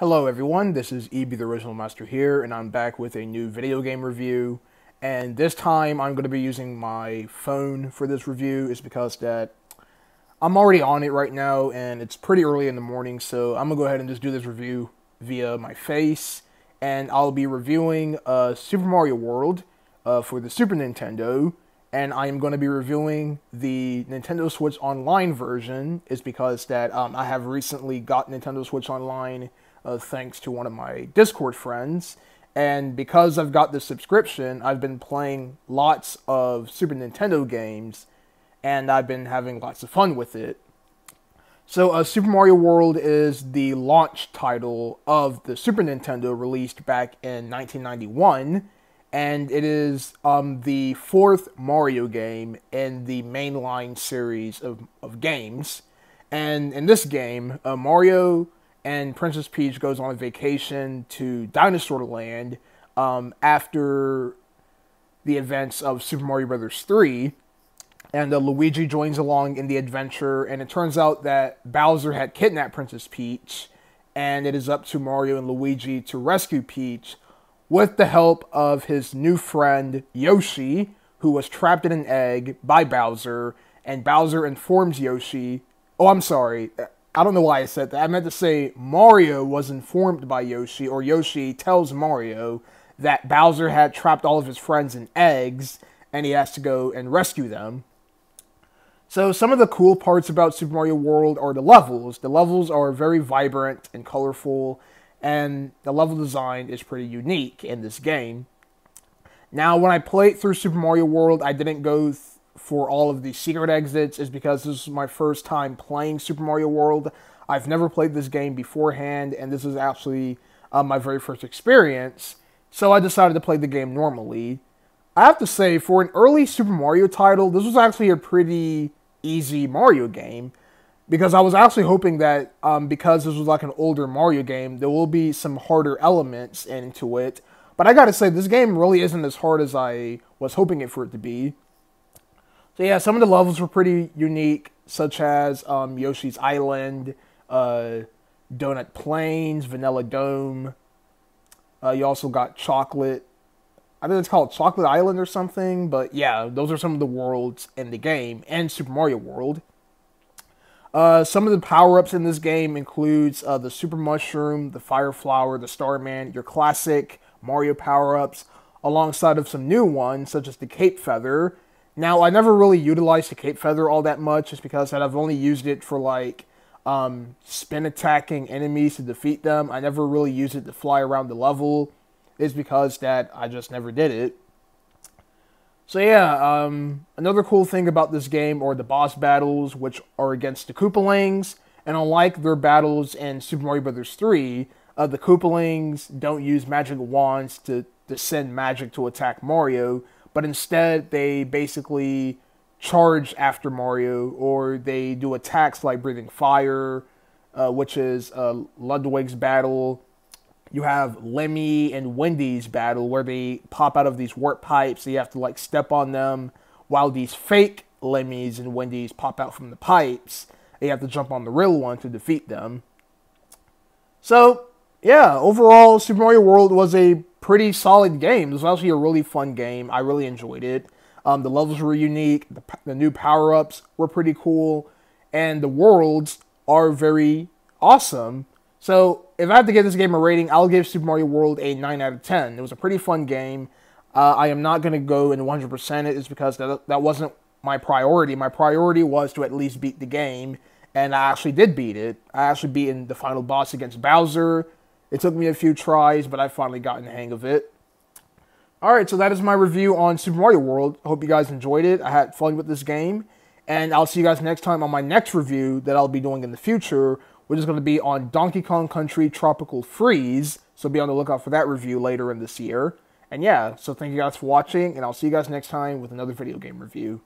Hello everyone, this is EB the Original Master here, and I'm back with a new video game review. And this time I'm going to be using my phone for this review, is because that I'm already on it right now, and it's pretty early in the morning, so I'm going to go ahead and just do this review via my face. And I'll be reviewing uh, Super Mario World uh, for the Super Nintendo, and I am going to be reviewing the Nintendo Switch Online version, is because that um, I have recently got Nintendo Switch Online uh, thanks to one of my Discord friends. And because I've got the subscription, I've been playing lots of Super Nintendo games, and I've been having lots of fun with it. So, uh, Super Mario World is the launch title of the Super Nintendo released back in 1991 and it is um, the fourth Mario game in the mainline series of, of games. And in this game, uh, Mario and Princess Peach goes on a vacation to Dinosaur Land um, after the events of Super Mario Brothers 3. And uh, Luigi joins along in the adventure, and it turns out that Bowser had kidnapped Princess Peach, and it is up to Mario and Luigi to rescue Peach with the help of his new friend Yoshi, who was trapped in an egg by Bowser, and Bowser informs Yoshi. Oh, I'm sorry. I don't know why I said that. I meant to say Mario was informed by Yoshi, or Yoshi tells Mario that Bowser had trapped all of his friends in eggs, and he has to go and rescue them. So, some of the cool parts about Super Mario World are the levels. The levels are very vibrant and colorful, and the level design is pretty unique in this game. Now, when I played through Super Mario World, I didn't go for all of the secret exits, is because this is my first time playing Super Mario World. I've never played this game beforehand, and this is actually uh, my very first experience. So I decided to play the game normally. I have to say, for an early Super Mario title, this was actually a pretty easy Mario game because I was actually hoping that um, because this was like an older Mario game, there will be some harder elements into it. But I gotta say, this game really isn't as hard as I was hoping it for it to be. So yeah, some of the levels were pretty unique, such as um, Yoshi's Island, uh, Donut Plains, Vanilla Dome. Uh, you also got Chocolate. I think it's called Chocolate Island or something. But yeah, those are some of the worlds in the game and Super Mario World. Uh, some of the power-ups in this game includes uh, the Super Mushroom, the Fire Flower, the Starman, your classic Mario power-ups, alongside of some new ones such as the Cape Feather. Now, I never really utilized the Cape Feather all that much, just because I've only used it for like um, spin attacking enemies to defeat them. I never really used it to fly around the level. Is because that I just never did it. So yeah, um, another cool thing about this game are the boss battles, which are against the Koopalings, and unlike their battles in Super Mario Bros. 3, uh, the Koopalings don't use magic wands to, to send magic to attack Mario, but instead they basically charge after Mario, or they do attacks like breathing fire, uh, which is uh, Ludwig's battle, you have Lemmy and Wendy's battle where they pop out of these warp pipes. So you have to like step on them while these fake Lemmys and Wendy's pop out from the pipes. You have to jump on the real one to defeat them. So, yeah, overall, Super Mario World was a pretty solid game. It was actually a really fun game. I really enjoyed it. Um, the levels were unique. The, the new power ups were pretty cool. And the worlds are very awesome. So if I have to give this game a rating, I'll give Super Mario World a 9 out of 10. It was a pretty fun game. Uh, I am not going to go and 100% it, is because that, that wasn't my priority. My priority was to at least beat the game, and I actually did beat it. I actually beat in the final boss against Bowser. It took me a few tries, but I finally got in the hang of it. Alright, so that is my review on Super Mario World. Hope you guys enjoyed it. I had fun with this game. And I'll see you guys next time on my next review that I'll be doing in the future, which is going to be on Donkey Kong Country Tropical Freeze. So be on the lookout for that review later in this year. And yeah, so thank you guys for watching, and I'll see you guys next time with another video game review.